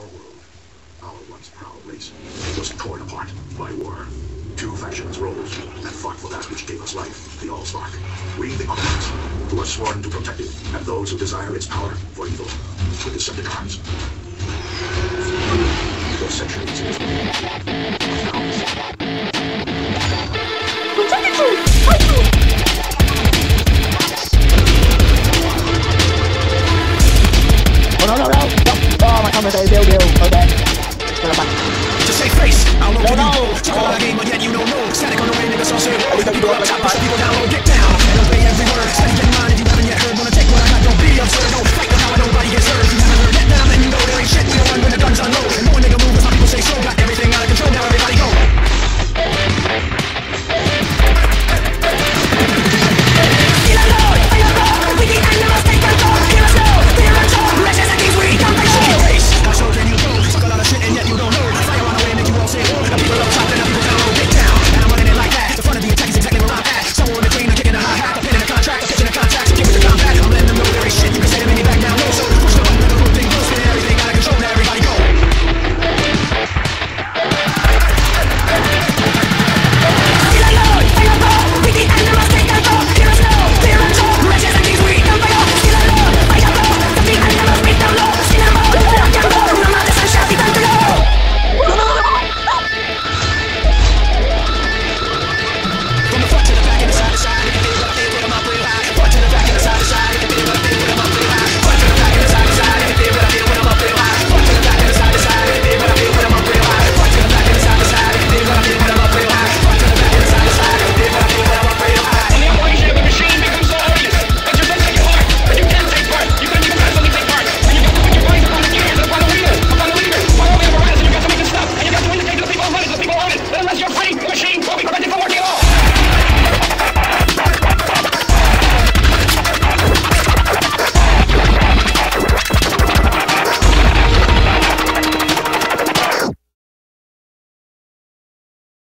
our world, our once proud race, was torn apart by war. Two factions rose and fought for that which gave us life, the Allspark. We, the Autobots, who are sworn to protect it, and those who desire its power for evil, with the Decepticons. mas aí deu, deu.